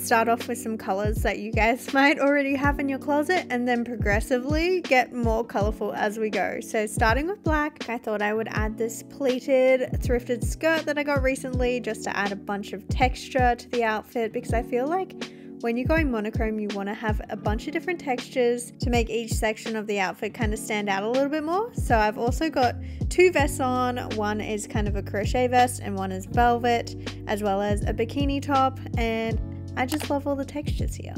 start off with some colors that you guys might already have in your closet and then progressively get more colorful as we go. So starting with black, I thought I would add this pleated thrifted skirt that I got recently just to add a bunch of texture to the outfit because I feel like when you're going monochrome, you want to have a bunch of different textures to make each section of the outfit kind of stand out a little bit more. So I've also got two vests on. One is kind of a crochet vest and one is velvet, as well as a bikini top. And I just love all the textures here.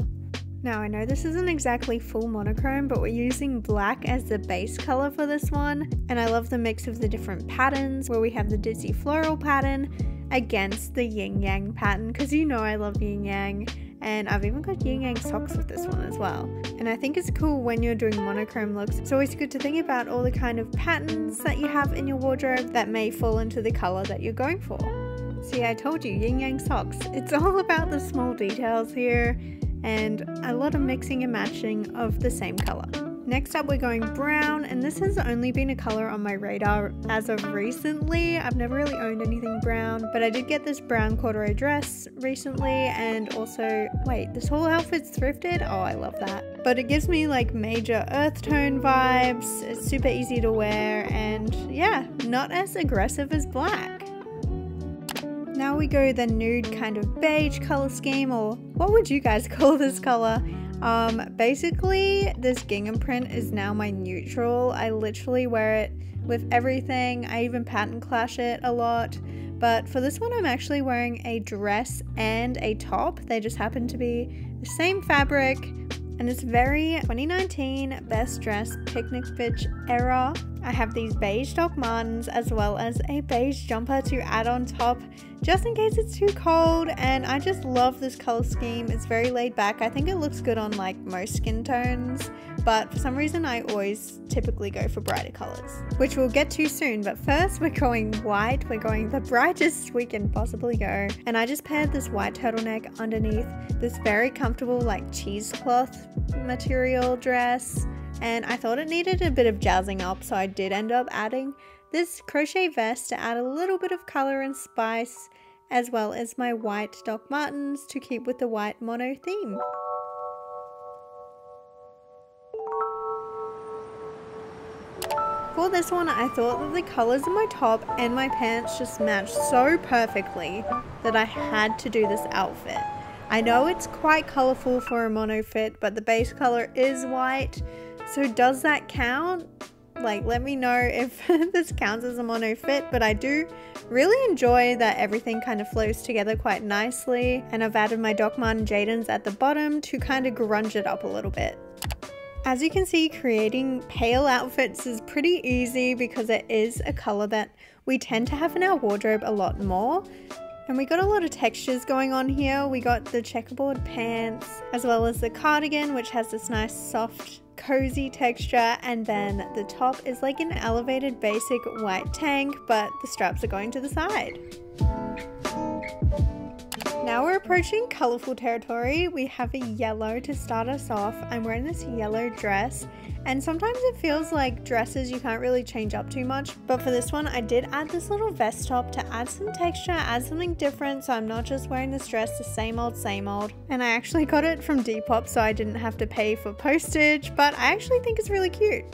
Now I know this isn't exactly full monochrome, but we're using black as the base color for this one. And I love the mix of the different patterns where we have the ditsy floral pattern against the yin yang pattern because you know I love yin yang and I've even got yin yang socks with this one as well. And I think it's cool when you're doing monochrome looks. It's always good to think about all the kind of patterns that you have in your wardrobe that may fall into the color that you're going for. See, I told you, yin yang socks. It's all about the small details here and a lot of mixing and matching of the same color. Next up we're going brown and this has only been a color on my radar as of recently. I've never really owned anything brown but I did get this brown corduroy dress recently and also wait this whole outfit's thrifted? Oh I love that. But it gives me like major earth tone vibes, it's super easy to wear and yeah not as aggressive as black. Now we go the nude kind of beige color scheme or what would you guys call this color? Um, basically, this gingham print is now my neutral. I literally wear it with everything. I even pattern clash it a lot. But for this one, I'm actually wearing a dress and a top. They just happen to be the same fabric and it's very 2019 best dress picnic bitch era. I have these beige Doc Martens as well as a beige jumper to add on top just in case it's too cold and I just love this color scheme. It's very laid back. I think it looks good on like most skin tones but for some reason I always typically go for brighter colors, which we'll get to soon. But first we're going white, we're going the brightest we can possibly go. And I just paired this white turtleneck underneath this very comfortable like cheesecloth material dress. And I thought it needed a bit of jazzing up, so I did end up adding this crochet vest to add a little bit of color and spice, as well as my white Doc Martens to keep with the white mono theme. For this one, I thought that the colors in my top and my pants just matched so perfectly that I had to do this outfit. I know it's quite colourful for a mono fit, but the base colour is white, so does that count? Like, let me know if this counts as a mono fit, but I do really enjoy that everything kind of flows together quite nicely, and I've added my Doc Marten Jadons at the bottom to kind of grunge it up a little bit. As you can see, creating pale outfits is pretty easy because it is a color that we tend to have in our wardrobe a lot more. And we got a lot of textures going on here. We got the checkerboard pants, as well as the cardigan, which has this nice soft cozy texture and then the top is like an elevated basic white tank but the straps are going to the side. Now we're approaching colourful territory. We have a yellow to start us off. I'm wearing this yellow dress and sometimes it feels like dresses you can't really change up too much. But for this one, I did add this little vest top to add some texture, add something different so I'm not just wearing this dress the same old, same old. And I actually got it from Depop so I didn't have to pay for postage, but I actually think it's really cute.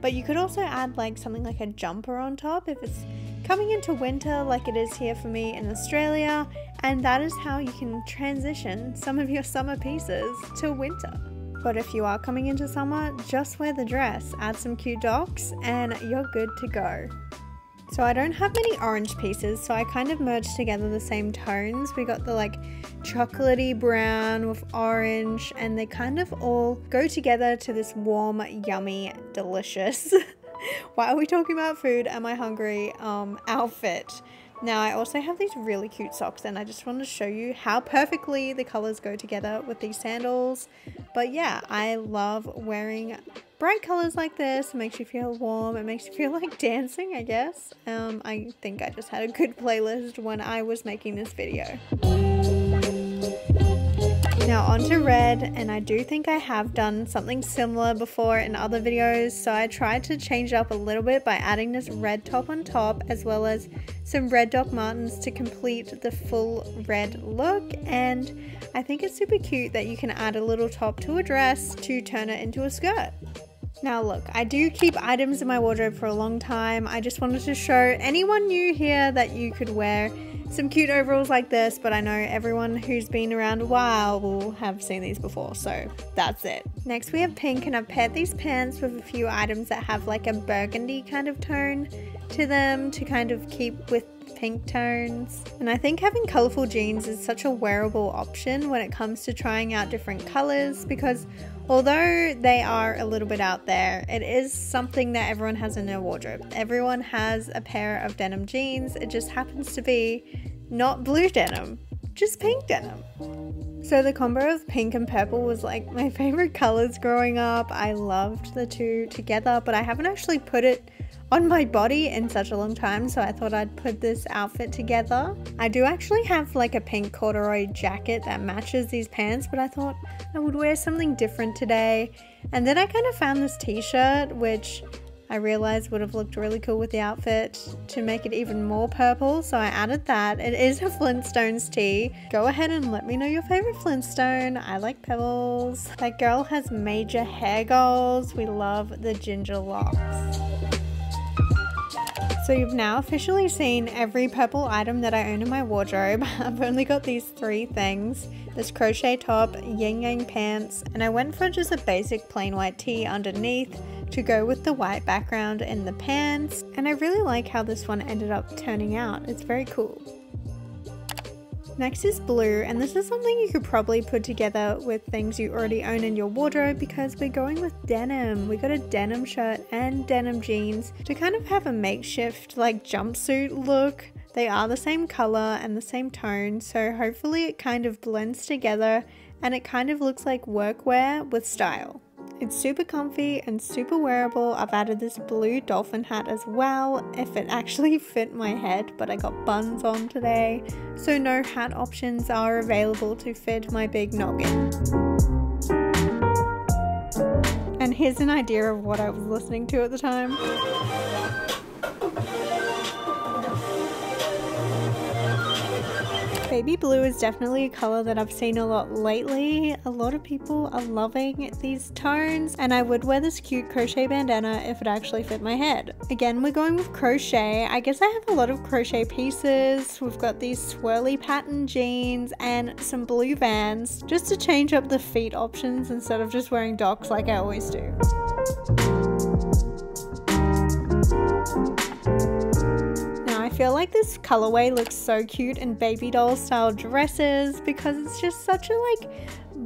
But you could also add like something like a jumper on top if it's coming into winter like it is here for me in Australia and that is how you can transition some of your summer pieces to winter. But if you are coming into summer, just wear the dress, add some cute docs, and you're good to go. So I don't have many orange pieces, so I kind of merged together the same tones. We got the like chocolatey brown with orange, and they kind of all go together to this warm, yummy, delicious. Why are we talking about food? Am I hungry? Um, outfit. Now I also have these really cute socks and I just want to show you how perfectly the colors go together with these sandals. But yeah, I love wearing bright colors like this. It makes you feel warm. It makes you feel like dancing, I guess. Um, I think I just had a good playlist when I was making this video. Now onto red, and I do think I have done something similar before in other videos, so I tried to change it up a little bit by adding this red top on top, as well as some red Doc Martens to complete the full red look, and I think it's super cute that you can add a little top to a dress to turn it into a skirt. Now look, I do keep items in my wardrobe for a long time. I just wanted to show anyone new here that you could wear some cute overalls like this, but I know everyone who's been around a while will have seen these before, so that's it. Next we have pink and I've paired these pants with a few items that have like a burgundy kind of tone to them to kind of keep with pink tones. And I think having colourful jeans is such a wearable option when it comes to trying out different colours because Although they are a little bit out there, it is something that everyone has in their wardrobe. Everyone has a pair of denim jeans, it just happens to be not blue denim, just pink denim. So the combo of pink and purple was like my favorite colors growing up. I loved the two together, but I haven't actually put it on my body in such a long time, so I thought I'd put this outfit together. I do actually have like a pink corduroy jacket that matches these pants, but I thought I would wear something different today. And then I kind of found this t-shirt, which I realized would have looked really cool with the outfit to make it even more purple, so I added that. It is a Flintstones tee. Go ahead and let me know your favorite Flintstone. I like Pebbles. That girl has major hair goals. We love the ginger locks. So you've now officially seen every purple item that I own in my wardrobe. I've only got these three things. This crochet top, yin yang pants, and I went for just a basic plain white tee underneath to go with the white background in the pants. And I really like how this one ended up turning out. It's very cool. Next is blue, and this is something you could probably put together with things you already own in your wardrobe because we're going with denim. We got a denim shirt and denim jeans to kind of have a makeshift like jumpsuit look. They are the same color and the same tone, so hopefully it kind of blends together and it kind of looks like workwear with style. It's super comfy and super wearable. I've added this blue dolphin hat as well if it actually fit my head, but I got buns on today, so no hat options are available to fit my big noggin. And here's an idea of what I was listening to at the time. Baby blue is definitely a color that I've seen a lot lately. A lot of people are loving these tones and I would wear this cute crochet bandana if it actually fit my head. Again, we're going with crochet. I guess I have a lot of crochet pieces. We've got these swirly pattern jeans and some blue vans just to change up the feet options instead of just wearing docs like I always do. Feel like this colorway looks so cute in baby doll style dresses because it's just such a like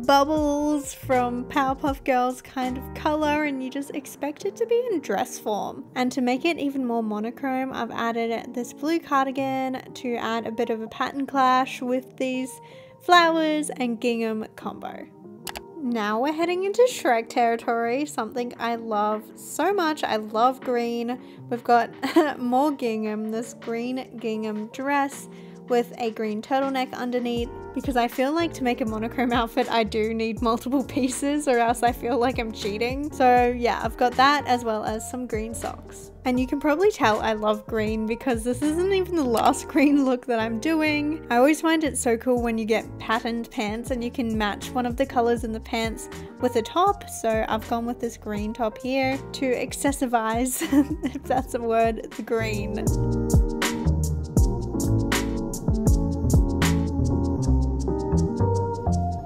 bubbles from Powerpuff Girls kind of color and you just expect it to be in dress form. And to make it even more monochrome, I've added this blue cardigan to add a bit of a pattern clash with these flowers and gingham combo. Now we're heading into Shrek territory, something I love so much. I love green. We've got more gingham, this green gingham dress with a green turtleneck underneath because I feel like to make a monochrome outfit I do need multiple pieces or else I feel like I'm cheating. So yeah, I've got that as well as some green socks. And you can probably tell I love green because this isn't even the last green look that I'm doing. I always find it so cool when you get patterned pants and you can match one of the colors in the pants with a top. So I've gone with this green top here to excessivize, if that's a word, the green.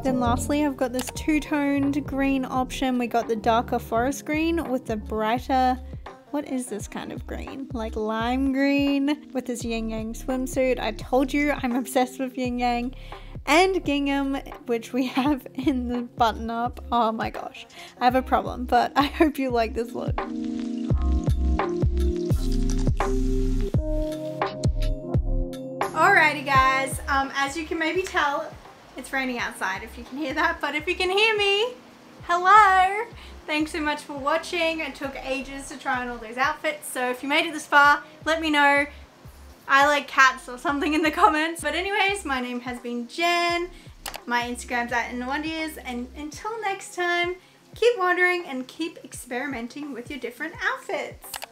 Then lastly, I've got this two-toned green option. We got the darker forest green with the brighter what is this kind of green? Like lime green with this yin yang swimsuit. I told you I'm obsessed with yin yang. And gingham, which we have in the button up. Oh my gosh, I have a problem, but I hope you like this look. Alrighty guys, um, as you can maybe tell, it's raining outside if you can hear that, but if you can hear me, hello! Thanks so much for watching. It took ages to try on all those outfits, so if you made it this far, let me know. I like cats or something in the comments. But anyways, my name has been Jen. My Instagram's at In Wonders. And until next time, keep wandering and keep experimenting with your different outfits.